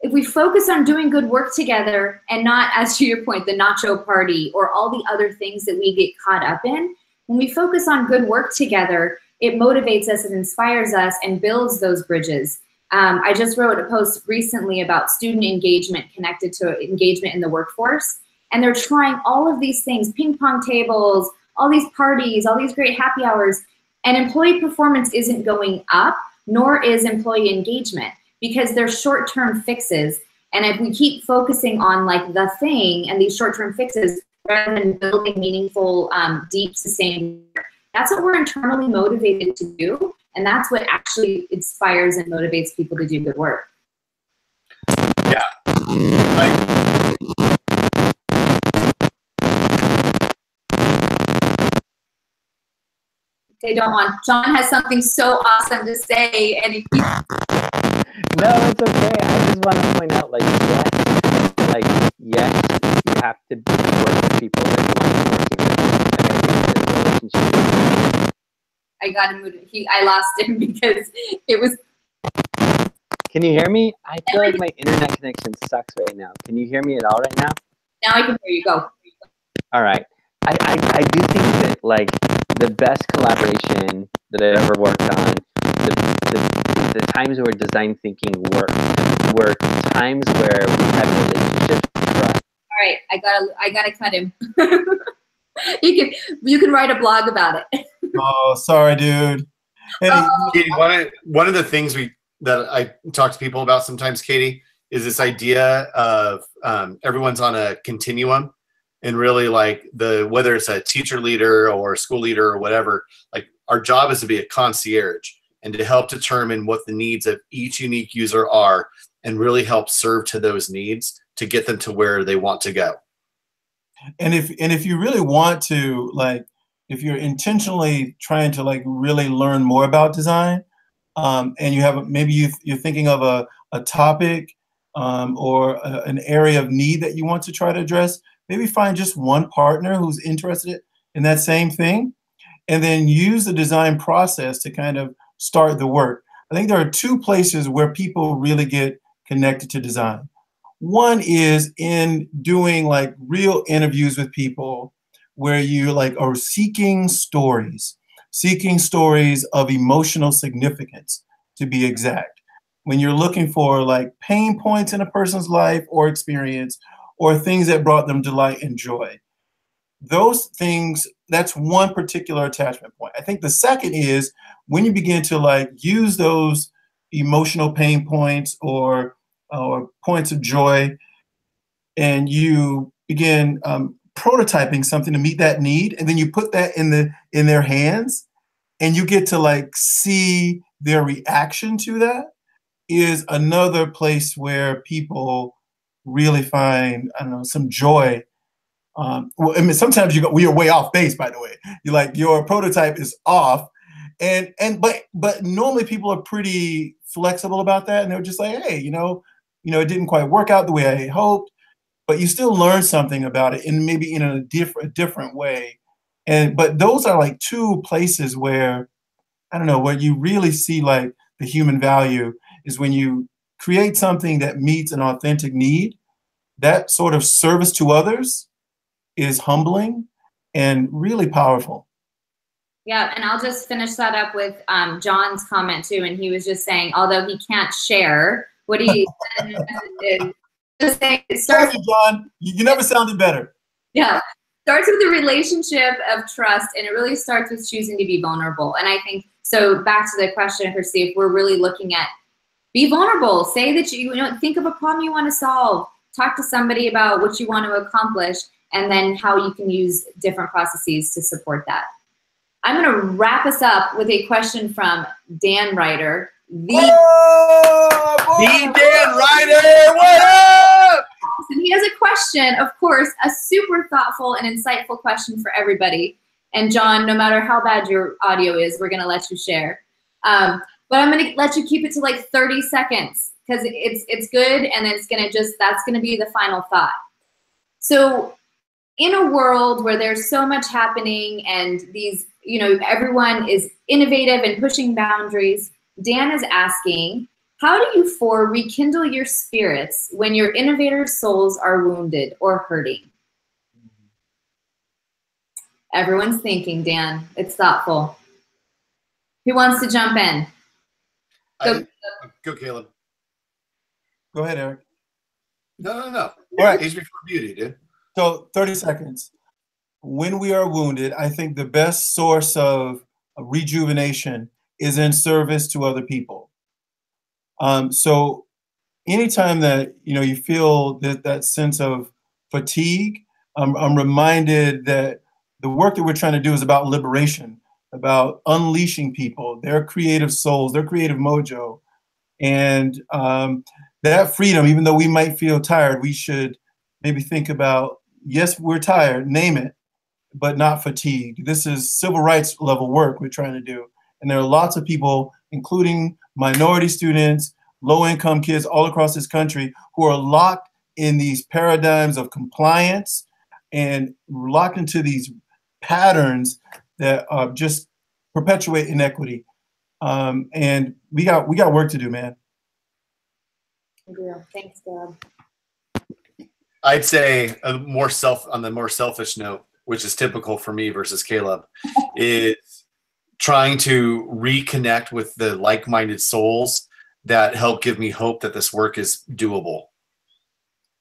If we focus on doing good work together and not, as to your point, the nacho party or all the other things that we get caught up in, when we focus on good work together, it motivates us, it inspires us, and builds those bridges. Um, I just wrote a post recently about student engagement connected to engagement in the workforce. And they're trying all of these things ping pong tables, all these parties, all these great happy hours. And employee performance isn't going up, nor is employee engagement because they're short term fixes. And if we keep focusing on like the thing and these short term fixes, rather than building meaningful, um, deep, sustained That's what we're internally motivated to do. And that's what actually inspires and motivates people to do good work. Yeah. they don't want. John has something so awesome to say, and he keeps. No, it's okay. I just want to point out, like, yes, like, yes, you have to work with people that you want to work with. I, I got him. He, I lost him because it was. Can you hear me? I feel like my internet connection sucks right now. Can you hear me at all right now? Now I can hear you. Go. All right. I, I, I do think that like the best collaboration that I ever worked on, the, the, the times where design thinking worked, were times where we had relationships all right, I gotta I gotta cut him. you can you can write a blog about it. oh, sorry, dude. Hey, um, one of one of the things we that I talk to people about sometimes, Katie, is this idea of um, everyone's on a continuum and really like the whether it's a teacher leader or a school leader or whatever like our job is to be a concierge and to help determine what the needs of each unique user are and really help serve to those needs to get them to where they want to go. And if and if you really want to like if you're intentionally trying to like really learn more about design um, and you have maybe you, you're thinking of a, a topic um, or a, an area of need that you want to try to address maybe find just one partner who's interested in that same thing and then use the design process to kind of start the work i think there are two places where people really get connected to design one is in doing like real interviews with people where you like are seeking stories seeking stories of emotional significance to be exact when you're looking for like pain points in a person's life or experience or things that brought them delight and joy. Those things, that's one particular attachment point. I think the second is when you begin to like use those emotional pain points or or points of joy, and you begin um, prototyping something to meet that need, and then you put that in the in their hands, and you get to like see their reaction to that is another place where people really find I don't know some joy. Um, well, I mean, sometimes you go, we are way off base. By the way, you're like your prototype is off, and and but but normally people are pretty flexible about that, and they're just like, hey, you know, you know, it didn't quite work out the way I hoped, but you still learn something about it, and maybe in a different a different way. And but those are like two places where I don't know where you really see like the human value is when you create something that meets an authentic need that sort of service to others is humbling and really powerful. Yeah, and I'll just finish that up with um, John's comment too. And he was just saying, although he can't share, what he said is just saying it starts. Thank John. You, you never sounded better. Yeah, starts with the relationship of trust, and it really starts with choosing to be vulnerable. And I think so. Back to the question, Christy, if we're really looking at be vulnerable, say that you, you know, think of a problem you want to solve talk to somebody about what you want to accomplish and then how you can use different processes to support that. I'm going to wrap us up with a question from Dan Ryder. The, oh, the Dan Ryder, what up? And he has a question, of course, a super thoughtful and insightful question for everybody. And John, no matter how bad your audio is, we're going to let you share. Um, but I'm going to let you keep it to like 30 seconds because it's it's good and it's gonna just that's gonna be the final thought. So in a world where there's so much happening and these, you know, everyone is innovative and pushing boundaries, Dan is asking, how do you four rekindle your spirits when your innovators' souls are wounded or hurting? Everyone's thinking, Dan. It's thoughtful. Who wants to jump in? Go, I, go Kaleb. Go ahead, Eric. No, no, no. All right. Age before beauty, dude. So 30 seconds. When we are wounded, I think the best source of rejuvenation is in service to other people. Um, so anytime that you know you feel that that sense of fatigue, I'm, I'm reminded that the work that we're trying to do is about liberation, about unleashing people, their creative souls, their creative mojo, and um, that freedom, even though we might feel tired, we should maybe think about yes, we're tired, name it, but not fatigued. This is civil rights level work we're trying to do. And there are lots of people, including minority students, low income kids all across this country, who are locked in these paradigms of compliance and locked into these patterns that uh, just perpetuate inequity. Um, and we got we got work to do, man. Thanks, Dad. I'd say a more self on the more selfish note, which is typical for me versus Kaleb, is trying to reconnect with the like-minded souls that help give me hope that this work is doable.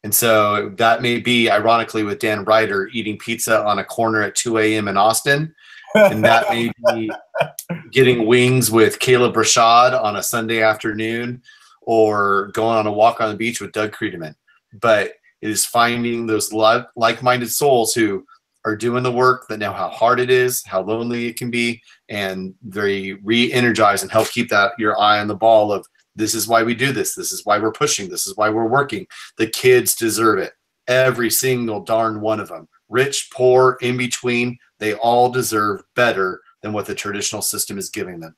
And so that may be, ironically, with Dan Ryder eating pizza on a corner at 2 a.m. in Austin. And that may be getting wings with Kaleb Rashad on a Sunday afternoon or going on a walk on the beach with Doug Creedeman. But it is finding those like minded souls who are doing the work that know how hard it is, how lonely it can be, and they re energize and help keep that your eye on the ball of this is why we do this. This is why we're pushing. This is why we're working. The kids deserve it. Every single darn one of them. Rich, poor, in between, they all deserve better than what the traditional system is giving them.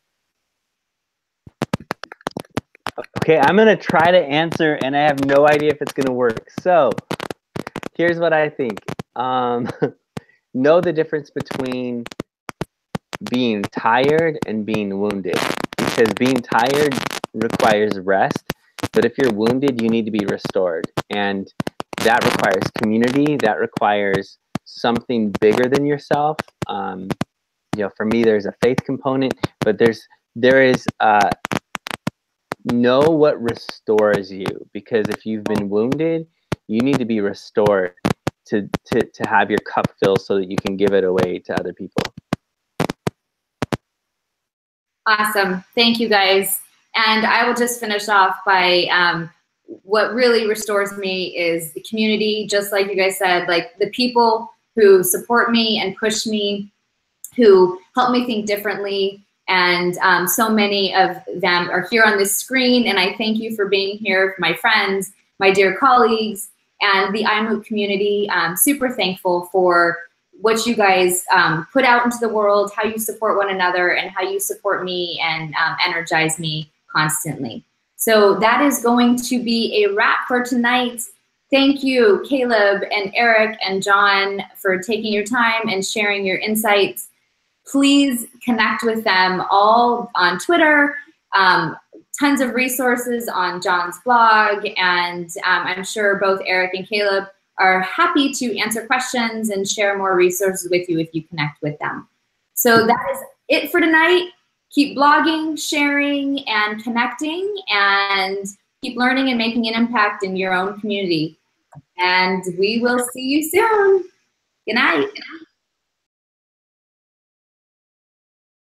Okay, I'm going to try to answer, and I have no idea if it's going to work. So, here's what I think. Um, know the difference between being tired and being wounded. Because being tired requires rest, but if you're wounded, you need to be restored. And that requires community, that requires something bigger than yourself. Um, you know, for me, there's a faith component, but there's there is uh, know what restores you because if you've been wounded, you need to be restored to to to have your cup filled so that you can give it away to other people. Awesome, thank you guys. And I will just finish off by um, what really restores me is the community, just like you guys said, like the people who support me and push me, who help me think differently. And um, so many of them are here on this screen. And I thank you for being here, my friends, my dear colleagues, and the IMMOOC community. I'm super thankful for what you guys um, put out into the world, how you support one another, and how you support me and um, energize me constantly. So that is going to be a wrap for tonight. Thank you, Kaleb and Eric and John, for taking your time and sharing your insights. Please connect with them all on Twitter. Um, tons of resources on John's blog, and um, I'm sure both Eric and Kaleb are happy to answer questions and share more resources with you if you connect with them. So that is it for tonight keep blogging, sharing, and connecting, and keep learning and making an impact in your own community. And we will see you soon. Good night.